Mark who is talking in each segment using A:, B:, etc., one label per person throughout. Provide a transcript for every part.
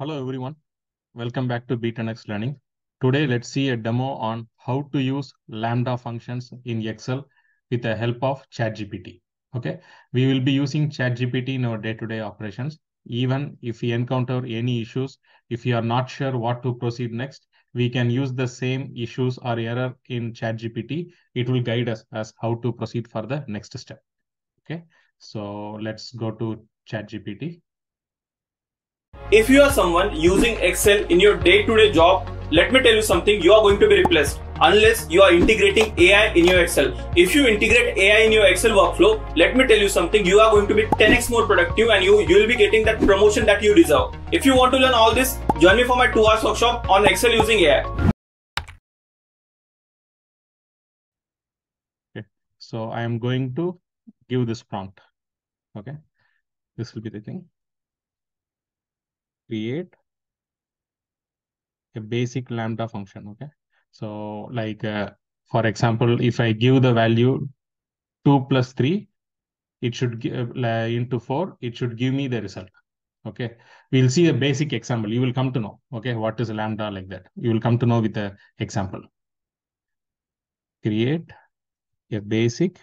A: Hello everyone, welcome back to Be10x Learning. Today let's see a demo on how to use Lambda functions in Excel with the help of ChatGPT. Okay, we will be using ChatGPT in our day-to-day -day operations. Even if we encounter any issues, if you are not sure what to proceed next, we can use the same issues or error in ChatGPT. It will guide us as how to proceed for the next step. Okay, so let's go to ChatGPT.
B: If you are someone using Excel in your day-to-day job, let me tell you something, you are going to be replaced unless you are integrating AI in your Excel. If you integrate AI in your Excel workflow, let me tell you something, you are going to be 10x more productive and you, you will be getting that promotion that you deserve. If you want to learn all this, join me for my 2 hours workshop on Excel using AI.
A: Okay, so I am going to give this prompt. Okay, this will be the thing create a basic lambda function. Okay. So like, uh, for example, if I give the value 2 plus 3, it should give uh, into 4, it should give me the result. Okay. We'll see a basic example. You will come to know. Okay. What is lambda like that? You will come to know with the example. Create a basic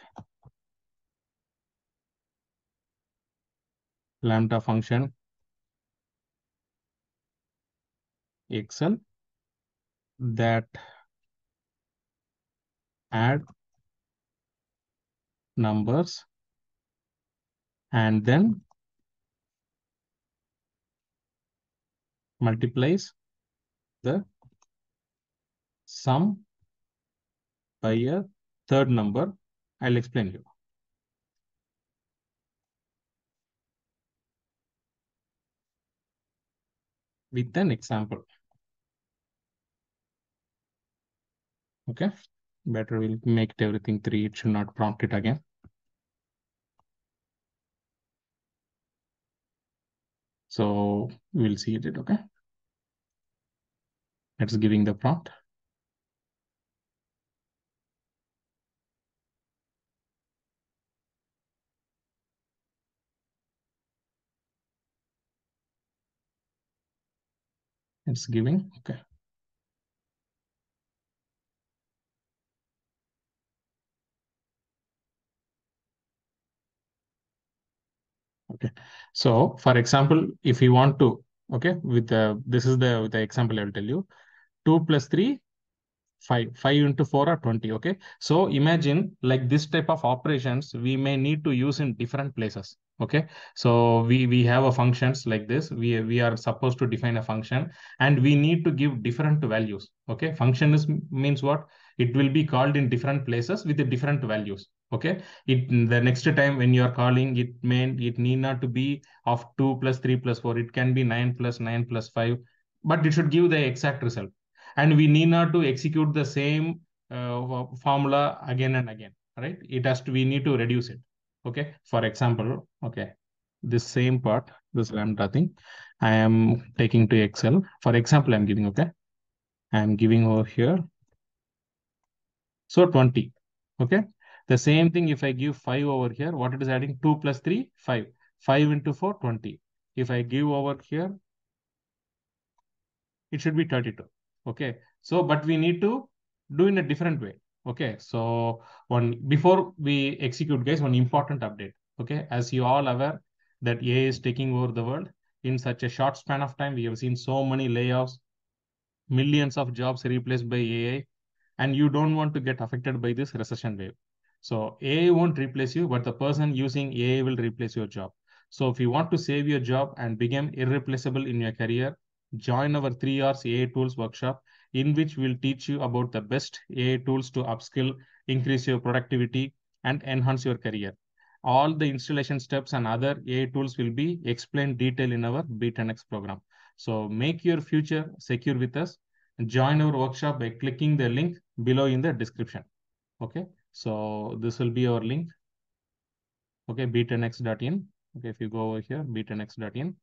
A: lambda function Excel that add numbers and then multiplies the sum by a third number. I'll explain you. With an example. Okay, better we'll make it everything three. It should not prompt it again. So we'll see it, okay? It's giving the prompt. It's giving, okay. Okay. So for example, if you want to, okay, with the, this is the, with the example I will tell you, 2 plus 3, 5, 5 into 4 are 20, okay. So imagine like this type of operations, we may need to use in different places, okay. So we, we have a functions like this, we, we are supposed to define a function and we need to give different values, okay. Function is means what? It will be called in different places with the different values okay it the next time when you are calling it may it need not to be of 2 plus 3 plus 4 it can be 9 plus 9 plus 5 but it should give the exact result and we need not to execute the same uh, formula again and again right it has to we need to reduce it okay for example okay this same part this lambda thing i am taking to excel for example i'm giving okay i am giving over here so 20 okay the same thing, if I give 5 over here, what it is adding? 2 plus 3, 5. 5 into 4, 20. If I give over here, it should be 32. Okay. So, but we need to do in a different way. Okay. So, one before we execute, guys, one important update. Okay. As you all aware that AI is taking over the world in such a short span of time, we have seen so many layoffs, millions of jobs replaced by AI, and you don't want to get affected by this recession wave. So AI won't replace you, but the person using AI will replace your job. So if you want to save your job and become irreplaceable in your career, join our three hours AI tools workshop in which we'll teach you about the best AI tools to upskill, increase your productivity, and enhance your career. All the installation steps and other AI tools will be explained detail in our Be10x program. So make your future secure with us. Join our workshop by clicking the link below in the description. Okay. So this will be our link. Okay, be10x.in. Okay, if you go over here, be10x.in.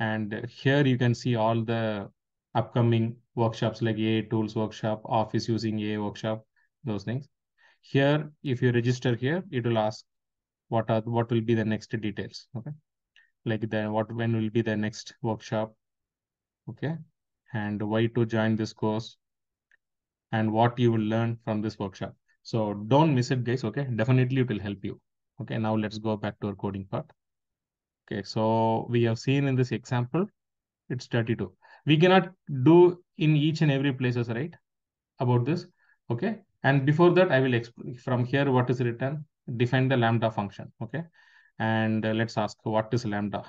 A: And here you can see all the upcoming workshops like AI tools workshop, office using AI workshop, those things. Here, if you register here, it will ask what are what will be the next details. Okay. Like the what when will be the next workshop. okay, and why to join this course, and what you will learn from this workshop. So don't miss it, guys. Okay, definitely it will help you. Okay, now let's go back to our coding part. Okay, so we have seen in this example, it's 32. We cannot do in each and every places, right? About this. Okay. And before that, I will explain from here what is written, define the lambda function. Okay. And uh, let's ask what is lambda?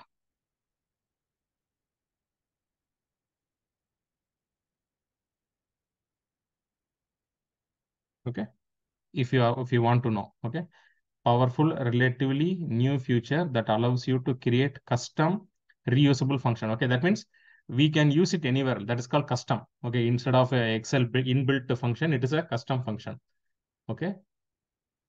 A: Okay. If you are, if you want to know, okay. Powerful, relatively new feature that allows you to create custom reusable function. Okay. That means we can use it anywhere. That is called custom. Okay. Instead of Excel inbuilt function, it is a custom function. Okay.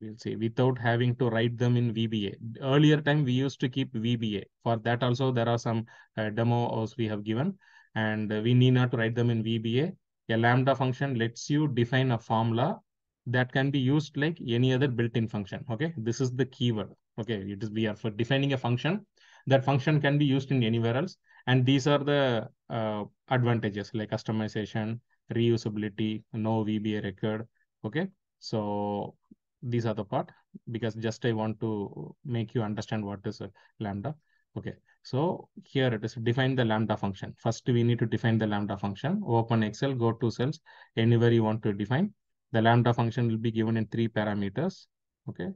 A: We'll see without having to write them in VBA. Earlier time we used to keep VBA. For that also there are some uh, demos we have given and we need not to write them in VBA. A lambda function lets you define a formula that can be used like any other built-in function. Okay, this is the keyword. Okay, it is we are for defining a function. That function can be used in anywhere else. And these are the uh, advantages like customization, reusability, no VBA record. Okay, so these are the part because just I want to make you understand what is lambda. Okay, so here it is define the lambda function. First, we need to define the lambda function. Open Excel, go to cells, anywhere you want to define. The lambda function will be given in three parameters, okay,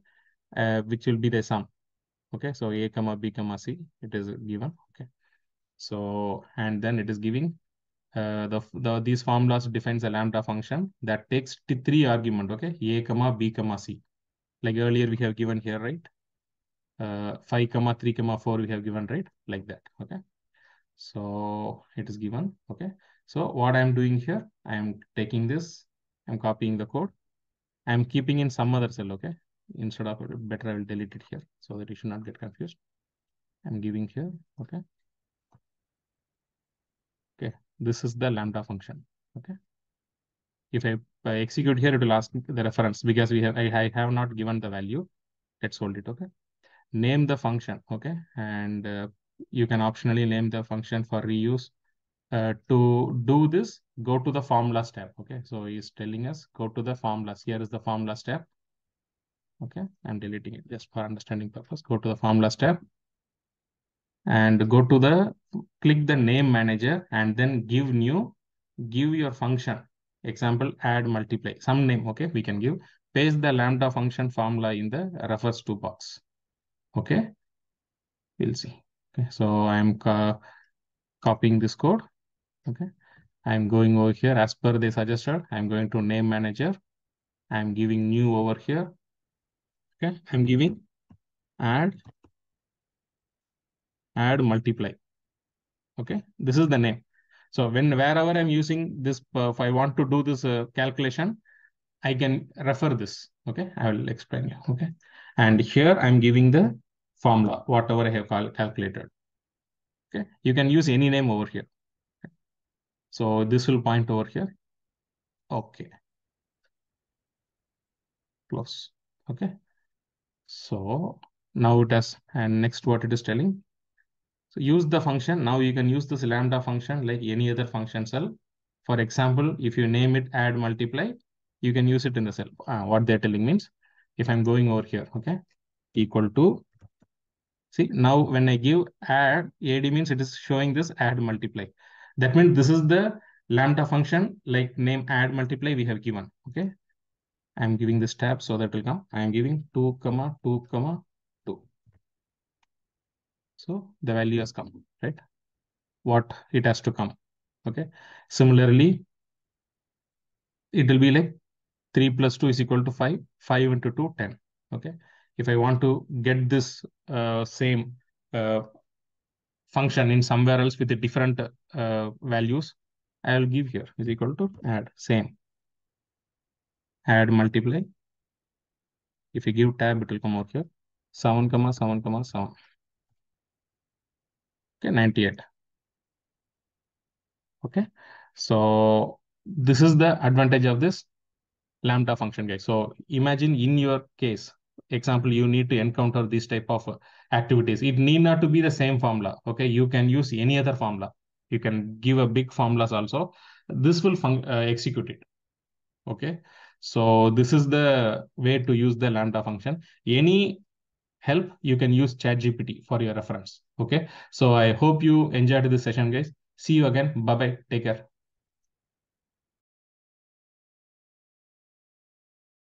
A: uh, which will be the sum. Okay, so a comma b comma c, it is given. Okay, so and then it is giving uh, the, the these formulas defines a lambda function that takes three argument. Okay, a comma b comma c. Like earlier we have given here, right? Uh, 5 comma 3 comma 4 we have given right like that okay so it is given okay so what i'm doing here i am taking this i'm copying the code. I'm keeping in some other cell okay? Instead of better i will delete it here so that you should not get confused. I'm giving here okay? Okay this is the lambda function okay? If i, I execute here it will ask the reference because we have I, I have not given the value. Let's hold it okay? Name the function okay? And uh, you can optionally name the function for reuse uh, to do this go to the formulas tab okay? So he's telling us go to the formulas here is the formulas tab okay? I'm deleting it just for understanding purpose. Go to the formulas tab and go to the click the name manager and then give new give your function. Example add multiply some name okay? We can give. Paste the lambda function formula in the refers to box okay? We'll see okay? So i'm co copying this code okay i'm going over here as per they suggested. I'm going to name manager. I'm giving new over here. Okay i'm giving add add multiply. Okay this is the name. So when wherever i'm using this uh, if i want to do this uh, calculation i can refer this. Okay i will explain you. Okay and here i'm giving the formula whatever i have cal calculated. Okay you can use any name over here so this will point over here okay close okay so now it has and next what it is telling so use the function. Now you can use this lambda function like any other function cell. For example, if you name it add multiply, you can use it in the cell. Uh, what they're telling means if I'm going over here, okay, equal to, see now when I give add, add means it is showing this add multiply. That means this is the lambda function like name add multiply we have given, okay. I'm giving this tab so that will come. I'm giving 2 comma 2 comma 2. so the value has come, right? What it has to come. Okay. Similarly, it will be like 3 plus 2 is equal to 5. 5 into 2, 10. Okay. If I want to get this uh, same uh, function in somewhere else with the different uh, values, I will give here is equal to add same. Add multiply. If you give tab, it will come out here. 7 comma 7 comma 7. Okay, 98. Okay, so this is the advantage of this lambda function, guys. So imagine in your case, example, you need to encounter this type of activities. It need not to be the same formula. Okay, you can use any other formula. You can give a big formulas also. This will uh, execute it. Okay. So this is the way to use the Lambda function. Any help, you can use ChatGPT for your reference. Okay. So I hope you enjoyed this session, guys. See you again. Bye bye. Take care.